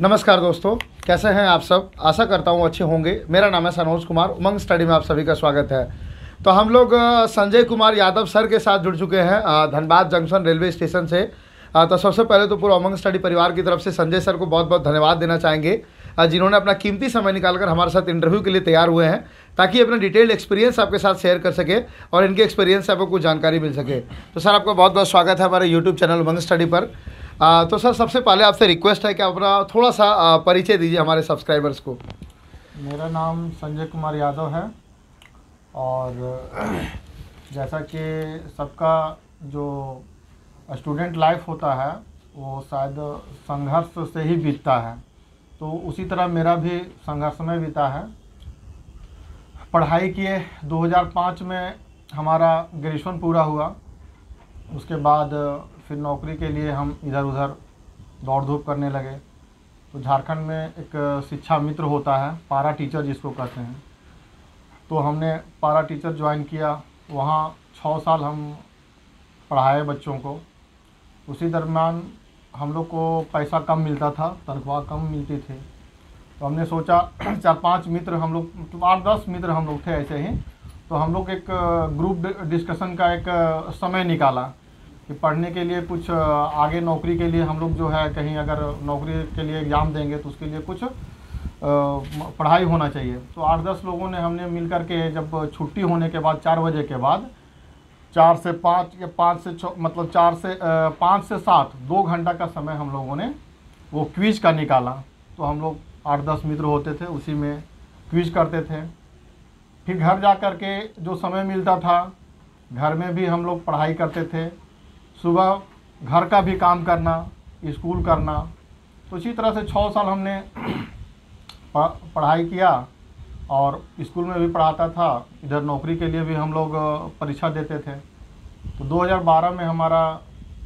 नमस्कार दोस्तों, कैसे हैं आप सब? आशा करता हूँ अच्छे होंगे। मेरा नाम है सनोज कुमार, उमंग स्टडी में आप सभी का स्वागत है। तो हम लोग संजय कुमार यादव सर के साथ जुड़ चुके हैं धनबाद जंक्शन रेलवे स्टेशन से। तो सबसे पहले तो पूरा उमंग स्टडी परिवार की तरफ़ से संजय सर को बहुत बहुत धन्यवाद देना चाहेंगे जिन्होंने अपना कीमती समय निकालकर हमारे साथ इंटरव्यू के लिए तैयार हुए हैं, ताकि अपना डिटेल्ड एक्सपीरियंस आपके साथ शेयर कर सके और इनके एक्सपीरियंस से आपको कुछ जानकारी मिल सके। तो सर, आपका बहुत बहुत स्वागत है हमारे यूट्यूब चैनल उमंग स्टडी पर। आ, तो सर सबसे पहले आपसे रिक्वेस्ट है कि अपना थोड़ा सा परिचय दीजिए हमारे सब्सक्राइबर्स को। मेरा नाम संजय कुमार यादव है और जैसा कि सबका जो स्टूडेंट लाइफ होता है वो शायद संघर्ष से ही बीतता है। तो उसी तरह मेरा भी संघर्ष में बीता है। पढ़ाई किए 2005 में हमारा ग्रेजुएशन पूरा हुआ। उसके बाद फिर नौकरी के लिए हम इधर उधर दौड़ धूप करने लगे। तो झारखंड में एक शिक्षा मित्र होता है, पारा टीचर जिसको कहते हैं। तो हमने पारा टीचर ज्वाइन किया। वहाँ छः साल हम पढ़ाए बच्चों को। उसी दरमियान हम लोग को पैसा कम मिलता था, तनख्वाह कम मिलती थी। तो हमने सोचा चार पाँच मित्र हम लोग आठ दस मित्र हम लोग थे ऐसे ही। तो हम लोग एक ग्रुप डिस्कशन का एक समय निकाला। कि पढ़ने के लिए कुछ आगे नौकरी के लिए हम लोग जो है कहीं अगर नौकरी के लिए एग्ज़ाम देंगे तो उसके लिए कुछ पढ़ाई होना चाहिए। तो आठ दस लोगों ने हमने मिल कर के जब छुट्टी होने के बाद, चार बजे के बाद, चार से पाँच या पाँच से छः मतलब चार से पाँच से सात, दो घंटा का समय हम लोगों ने वो क्विज का निकाला। तो हम लोग आठ दस मित्र होते थे, उसी में क्विज करते थे। फिर घर जा कर के जो समय मिलता था, घर में भी हम लोग पढ़ाई करते थे। सुबह घर का भी काम करना, स्कूल करना। तो इसी तरह से छः साल हमने पढ़ाई किया और स्कूल में भी पढ़ाता था। इधर नौकरी के लिए भी हम लोग परीक्षा देते थे। तो 2012 में हमारा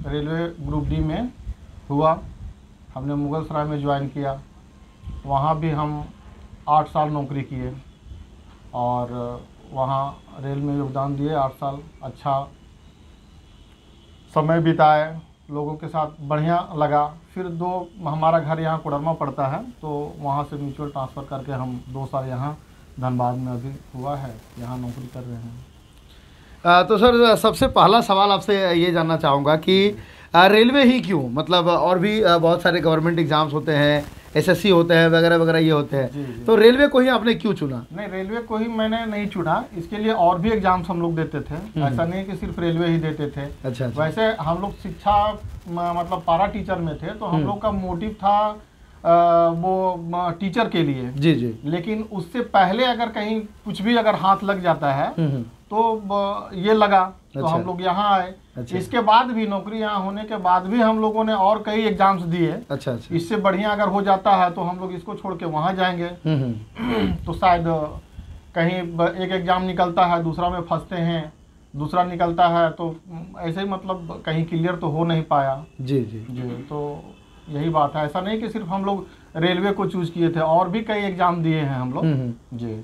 रेलवे ग्रुप डी में हुआ। हमने मुगल सराय में ज्वाइन किया। वहाँ भी हम आठ साल नौकरी किए और वहाँ रेल में योगदान दिए आठ साल। अच्छा समय बिताए, लोगों के साथ बढ़िया लगा। फिर दो, हमारा घर यहाँ कोडरमा पड़ता है तो वहाँ से म्यूचुअल ट्रांसफ़र करके हम दो साल यहाँ धनबाद में अभी हुआ है, यहाँ नौकरी कर रहे हैं। तो सर, सबसे पहला सवाल आपसे ये जानना चाहूँगा कि रेलवे ही क्यों? मतलब और भी बहुत सारे गवर्नमेंट एग्ज़ाम्स होते हैं एसएससी होते हैं वगैरह वगैरह ये होते हैं। तो रेलवे को ही आपने क्यों चुना? नहीं रेलवे को ही मैंने नहीं चुना। इसके लिए और भी एग्ज़ाम्स हम लोग देते थे। ऐसा नहीं कि सिर्फ़ रेलवे ही देते थे। अच्छा अच्छा। वैसे हम लोग शिक्षा मतलब पारा टीचर में थे तो हम हम्म। लोग का मोटिव था अ, वो टीचर के लिए। जी जी। लेकिन उससे पहले अगर कहीं कुछ भी अगर हाथ लग जाता है हम्म, हम्म, तो ये लगा। तो अच्छा। हम लोग यहाँ आए। अच्छा। इसके बाद भी नौकरी यहाँ होने के बाद भी हम लोगों ने और कई एग्ज़ाम्स दिए। अच्छा अच्छा। इससे बढ़िया अगर हो जाता है तो हम लोग इसको छोड़ के वहाँ जाएँगे। हम्म, हम्म, तो शायद कहीं एक एग्ज़ाम निकलता है दूसरा में फंसते हैं दूसरा निकलता है तो ऐसे ही मतलब कहीं क्लियर तो हो नहीं पाया। जी जी। जी तो यही बात है। ऐसा नहीं कि सिर्फ़ हम लोग रेलवे को चूज़ किए थे और भी कई एग्ज़ाम दिए हैं हम लोग। हम्म। जी।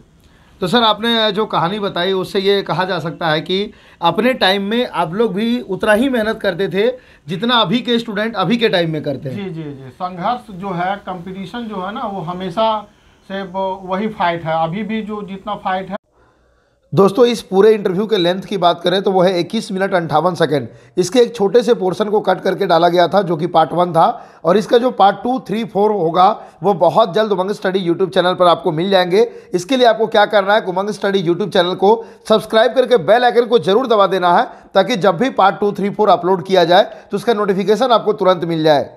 तो सर, आपने जो कहानी बताई, उससे ये कहा जा सकता है कि अपने टाइम में आप लोग भी उतना ही मेहनत करते थे जितना अभी के स्टूडेंट अभी के टाइम में करते हैं। जी जी जी। संघर्ष जो है कंपटीशन जो है ना, वो हमेशा से वही फाइट है। अभी भी जो जितना फाइट है दोस्तों, इस पूरे इंटरव्यू के लेंथ की बात करें तो वो है 21 मिनट अंठावन सेकंड इसके एक छोटे से पोर्शन को कट करके डाला गया था, जो कि पार्ट वन था, और इसका जो पार्ट टू थ्री फोर होगा, वो बहुत जल्द उमंग स्टडी यूट्यूब चैनल पर आपको मिल जाएँगे। इसके लिए आपको क्या करना है, उमंग स्टडी यूट्यूब चैनल को सब्सक्राइब करके बेल आइकन को ज़रूर दबा देना है, ताकि जब भी part two three four upload किया जाए तो उसका नोटिफिकेशन आपको तुरंत मिल जाए।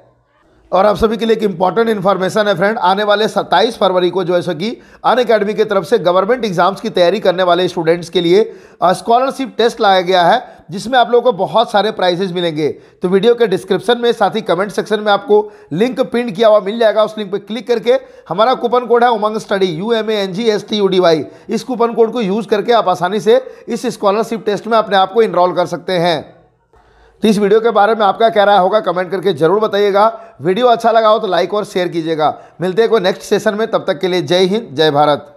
और आप सभी के लिए एक इंपॉर्टेंट इन्फॉर्मेशन है फ्रेंड आने वाले 27 फरवरी को जो है सो कि अन अकेडमी की तरफ़ से गवर्नमेंट एग्ज़ाम्स की तैयारी करने वाले स्टूडेंट्स के लिए स्कॉलरशिप टेस्ट लाया गया है, जिसमें आप लोगों को बहुत सारे प्राइजेस मिलेंगे। तो वीडियो के डिस्क्रिप्शन में, साथ ही कमेंट सेक्शन में आपको लिंक पिन किया हुआ मिल जाएगा। उस लिंक पर क्लिक करके हमारा कूपन कोड है Umang study U M A N G S T U D Y इस कूपन कोड को यूज़ करके आप आसानी से इस स्कॉलरशिप टेस्ट में अपने आप को इनरोल कर सकते हैं। तो इस वीडियो के बारे में आपका क्या राय होगा, कमेंट करके ज़रूर बताइएगा। वीडियो अच्छा लगा हो तो लाइक और शेयर कीजिएगा। मिलते हैं कोई नेक्स्ट सेशन में, तब तक के लिए जय हिंद, जय भारत।